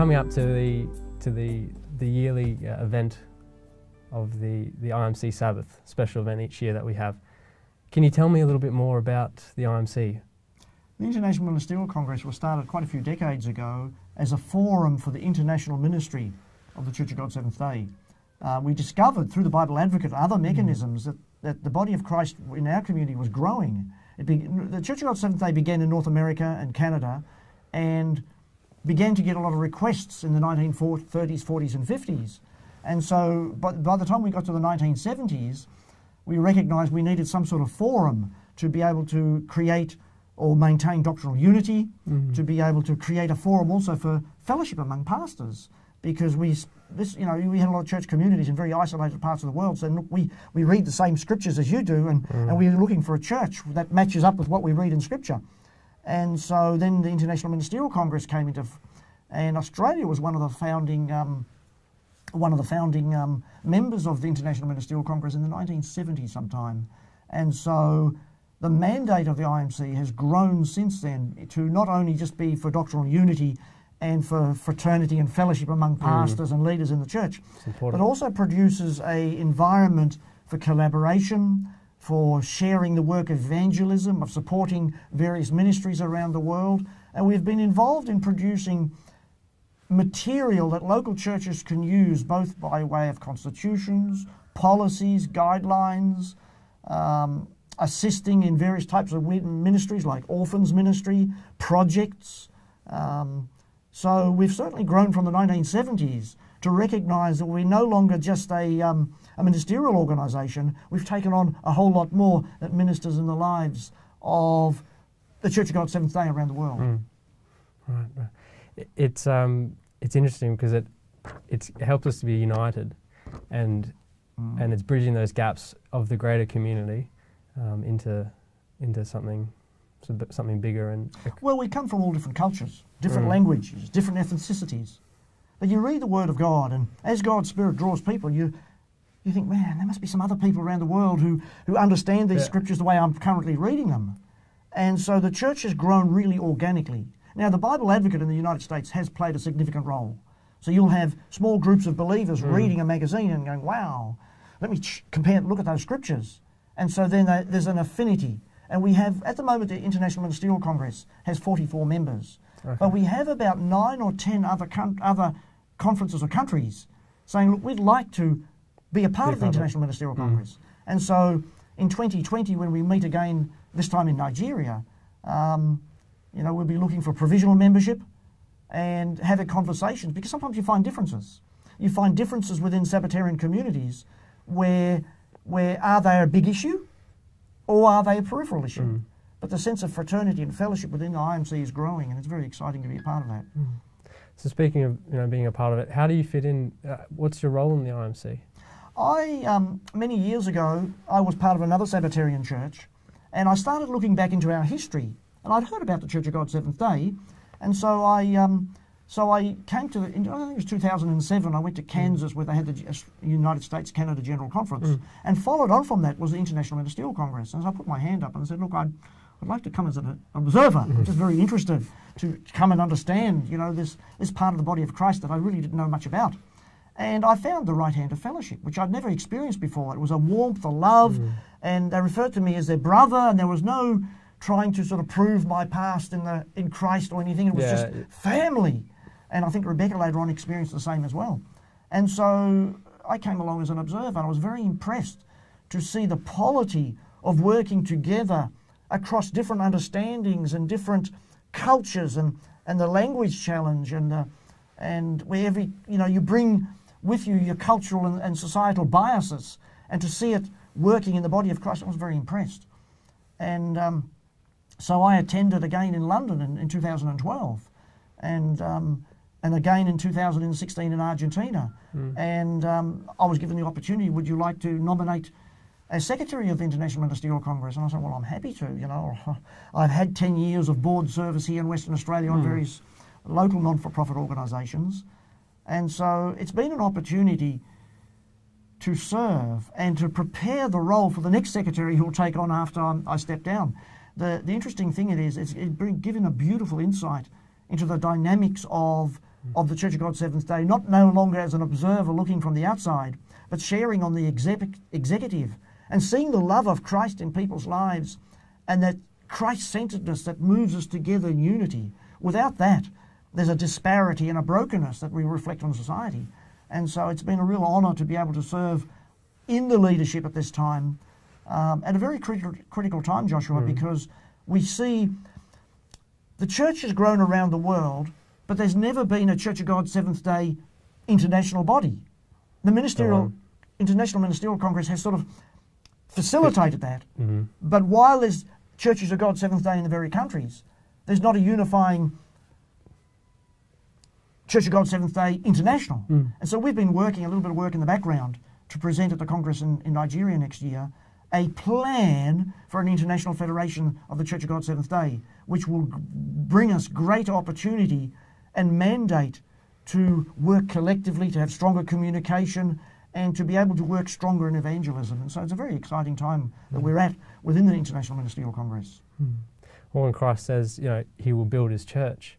coming up to the to the the yearly uh, event of the the IMC Sabbath special event each year that we have. Can you tell me a little bit more about the IMC? The International Ministerial Congress was started quite a few decades ago as a forum for the international ministry of the Church of God Seventh Day. Uh, we discovered through the Bible Advocate other mm. mechanisms that, that the body of Christ in our community was growing. The Church of God Seventh Day began in North America and Canada and began to get a lot of requests in the 1930s, 40s, and 50s. And so by, by the time we got to the 1970s, we recognized we needed some sort of forum to be able to create or maintain doctrinal unity, mm-hmm. to be able to create a forum also for fellowship among pastors. Because we, this, you know, we had a lot of church communities in very isolated parts of the world. So look, we, we read the same scriptures as you do, and, mm. and we're looking for a church that matches up with what we read in scripture. And so then the International Ministerial Congress came into, and Australia was one of the founding um, one of the founding um, members of the International Ministerial Congress in the 1970s sometime. And so the mandate of the IMC has grown since then to not only just be for doctrinal unity and for fraternity and fellowship among mm. pastors mm. and leaders in the church, but also produces a environment for collaboration, for sharing the work of evangelism, of supporting various ministries around the world. And we've been involved in producing material that local churches can use both by way of constitutions, policies, guidelines, um, assisting in various types of ministries like orphans ministry, projects. Um, so we've certainly grown from the 1970s to recognise that we're no longer just a, um, a ministerial organisation. We've taken on a whole lot more that ministers in the lives of the Church of God Seventh Day around the world. Mm. Right. It's um, it's interesting because it it's it helps us to be united, and mm. and it's bridging those gaps of the greater community um, into into something something bigger and well we come from all different cultures different mm. languages different ethnicities but you read the word of god and as god's spirit draws people you you think man there must be some other people around the world who who understand these yeah. scriptures the way i'm currently reading them and so the church has grown really organically now, the Bible Advocate in the United States has played a significant role. So you'll have small groups of believers mm. reading a magazine and going, wow, let me compare, look at those scriptures. And so then there's an affinity. And we have, at the moment, the International Ministerial Congress has 44 members. Okay. But we have about nine or 10 other, other conferences or countries saying, look, we'd like to be a part be of the International Ministerial mm. Congress. And so in 2020, when we meet again, this time in Nigeria, um, you know, we'll be looking for provisional membership and have a conversation because sometimes you find differences. You find differences within Sabbatarian communities where, where are they a big issue or are they a peripheral issue? Mm. But the sense of fraternity and fellowship within the IMC is growing and it's very exciting to be a part of that. Mm. So speaking of you know being a part of it, how do you fit in? Uh, what's your role in the IMC? I um, many years ago I was part of another Sabbatarian church, and I started looking back into our history and I'd heard about the Church of God Seventh Day, and so I um, so I came to in, I think it was 2007. I went to Kansas mm. where they had the United States Canada General Conference, mm. and followed on from that was the International Ministerial Congress. And so I put my hand up and I said, "Look, I'd, I'd like to come as an observer. Mm. I'm just very interested to come and understand, you know, this this part of the body of Christ that I really didn't know much about." And I found the right hand of fellowship, which I'd never experienced before. It was a warmth, a love, mm. and they referred to me as their brother, and there was no trying to sort of prove my past in the in Christ or anything. It was yeah. just family. And I think Rebecca later on experienced the same as well. And so I came along as an observer and I was very impressed to see the polity of working together across different understandings and different cultures and, and the language challenge and the, and where every you know you bring with you your cultural and, and societal biases and to see it working in the body of Christ I was very impressed and um, so I attended again in London in, in 2012 and, um, and again in 2016 in Argentina. Mm. And um, I was given the opportunity, would you like to nominate as secretary of the International Ministerial Congress? And I said, well, I'm happy to. You know, I've had 10 years of board service here in Western Australia on mm. various local non-for-profit organisations. And so it's been an opportunity to serve and to prepare the role for the next secretary who will take on after I step down the, the interesting thing it is, it's it given a beautiful insight into the dynamics of of the Church of God Seventh Day, not no longer as an observer looking from the outside, but sharing on the exec- executive and seeing the love of Christ in people's lives and that Christ centeredness that moves us together in unity. Without that, there's a disparity and a brokenness that we reflect on society. And so it's been a real honour to be able to serve in the leadership at this time, um, at a very critical, critical time, Joshua, Mm. because we see the church has grown around the world, but there's never been a Church of God Seventh day international body. The ministerial, on. International Ministerial Congress has sort of facilitated that. Mhm. But while there's churches of God Seventh day in the very countries, there's not a unifying Church of God Seventh day international. Mm. And so we've been working a little bit of work in the background to present at the Congress in, in Nigeria next year a plan for an international federation of the Church of God Seventh day, which will g- bring us great opportunity and mandate to work collectively, to have stronger communication, and to be able to work stronger in evangelism. And so it's a very exciting time that we're at within the International Ministerial Congress. Well, when Christ says, you know, He will build His church,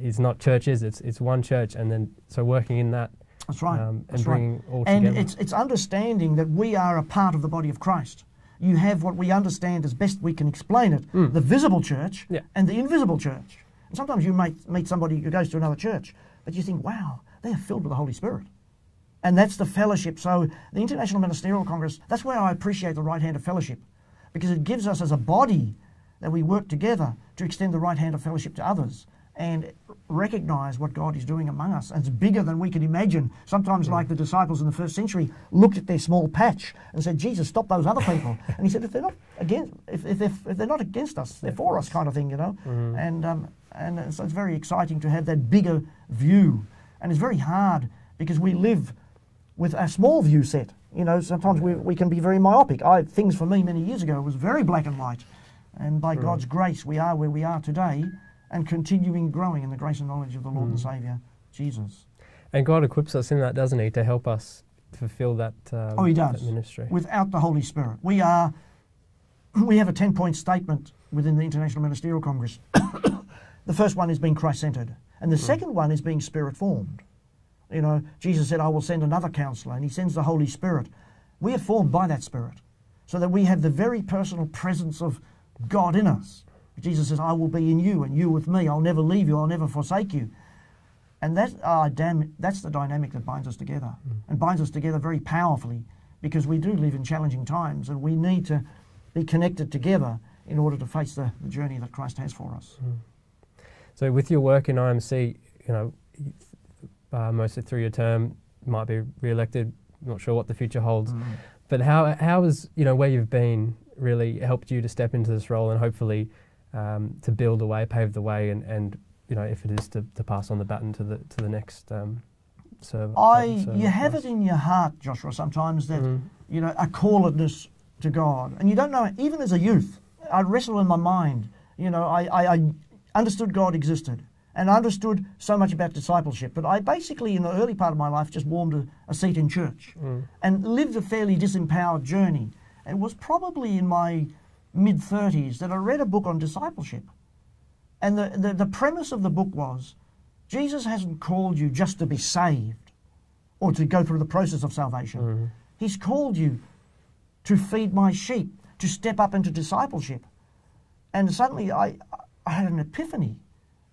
it's not churches; it's it's one church, and then so working in that That's right. um, and That's right. bringing all And together. it's, it's understanding that we are a part of the body of Christ. You have what we understand as best we can explain it Mm. the visible church Yeah. and the invisible church. And sometimes you might meet somebody who goes to another church, but you think, wow, they are filled with the Holy Spirit. And that's the fellowship. So, the International Ministerial Congress, that's where I appreciate the right hand of fellowship because it gives us as a body that we work together to extend the right hand of fellowship to others and recognize what God is doing among us. And it's bigger than we can imagine. Sometimes, like the disciples in the first century, looked at their small patch and said, Jesus, stop those other people. and he said, if they're not against, if, if, they're, if they're not against us, they're for us, kind of thing, you know. And um, and so it's very exciting to have that bigger view. And it's very hard because we live with a small view set. You know, sometimes we, we can be very myopic. I, things for me many years ago was very black and white. And by hmm. God's grace, we are where we are today and continuing growing in the grace and knowledge of the Lord and hmm. Saviour, Jesus. and God equips us in that, doesn't He, to help us fulfill that, um, Oh, He does. ministry. Without the Holy Spirit, we are. We have a ten-point statement within the International Ministerial Congress. the first one is being Christ-centered, and the hmm. second one is being Spirit-formed. You know, Jesus said, "I will send another Counselor," and He sends the Holy Spirit. We are formed by that Spirit, so that we have the very personal presence of God in us. Jesus says, "I will be in you, and you with me. I'll never leave you. I'll never forsake you." And that, uh, damn, that's the dynamic that binds us together and binds us together very powerfully because we do live in challenging times and we need to be connected together in order to face the, the journey that Christ has for us. So, with your work in IMC, you know, uh, mostly through your term, might be re-elected. Not sure what the future holds, but how how has you know where you've been really helped you to step into this role and hopefully um, to build the way, pave the way, and, and you know if it is to, to pass on the baton to the to the next um, server. I, server you have class. it in your heart, Joshua, sometimes that, Mhm. you know, a calledness to God. And you don't know, even as a youth, I wrestle in my mind, you know, I, I, I understood God existed and understood so much about discipleship. But I basically, in the early part of my life, just warmed a, a seat in church mm. and lived a fairly disempowered journey. And it was probably in my mid 30s that I read a book on discipleship. And the, the, the premise of the book was Jesus hasn't called you just to be saved or to go through the process of salvation. Mm. He's called you to feed my sheep, to step up into discipleship. And suddenly I, I had an epiphany.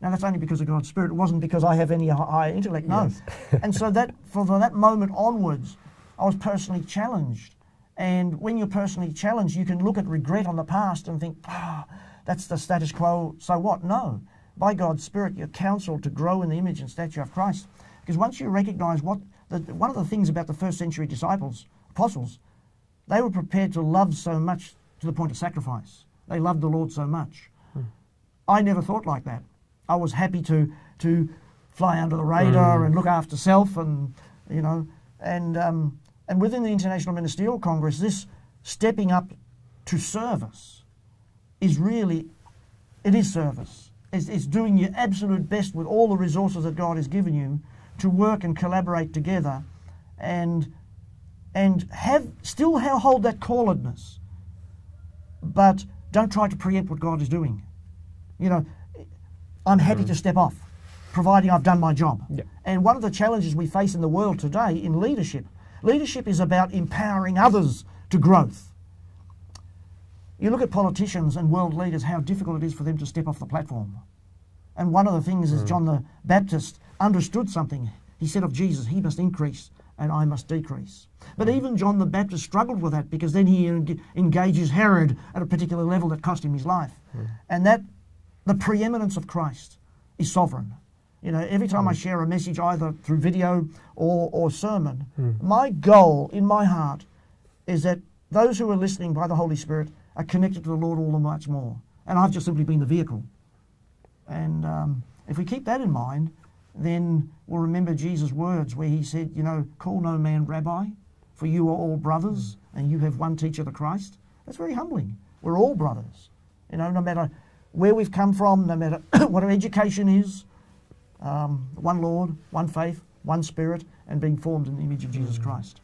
Now that's only because of God's Spirit. It wasn't because I have any hi- higher intellect. No. and so that from that moment onwards, I was personally challenged. And when you're personally challenged, you can look at regret on the past and think, ah, that's the status quo. So what? No. By God's Spirit, you're counseled to grow in the image and stature of Christ. Because once you recognize what the, one of the things about the first century disciples, apostles, they were prepared to love so much to the point of sacrifice. They loved the Lord so much. I never thought like that. I was happy to to fly under the radar and look after self, and you know, and um, and within the International Ministerial Congress, this stepping up to service is really it is service. It's, it's doing your absolute best with all the resources that God has given you to work and collaborate together, and and have still hold that calledness, but don't try to preempt what God is doing. You know, I'm happy mm-hmm. to step off. providing I've done my job. Yeah. And one of the challenges we face in the world today in leadership, leadership is about empowering others to growth. You look at politicians and world leaders, how difficult it is for them to step off the platform. And one of the things is mm. John the Baptist understood something. He said of Jesus, He must increase and I must decrease. But mm. even John the Baptist struggled with that because then he en- engages Herod at a particular level that cost him his life. Mm. And that, the preeminence of Christ is sovereign. You know, every time I mm. share a message, either through video or, or sermon, mm. my goal in my heart is that those who are listening by the Holy Spirit are connected to the Lord all the much more. And I've just simply been the vehicle. And um, if we keep that in mind, then we'll remember Jesus' words where he said, you know, call no man rabbi, for you are all brothers, mm. and you have one teacher, the Christ. That's very humbling. We're all brothers. You know, no matter where we've come from, no matter what our education is, um, one Lord, one faith, one Spirit, and being formed in the image of Jesus Christ.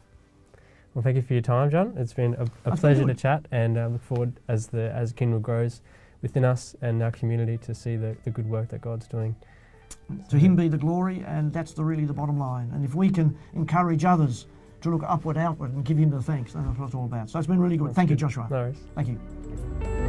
Well, thank you for your time, John. It's been a, a pleasure to chat, and uh, look forward as the as Kindle grows within us and our community to see the, the good work that God's doing. To him be the glory, and that's the, really the bottom line. And if we can encourage others to look upward, outward, and give him the thanks, then that's what it's all about. So it's been really good. That's Thank you. Joshua. No worries. Thank you.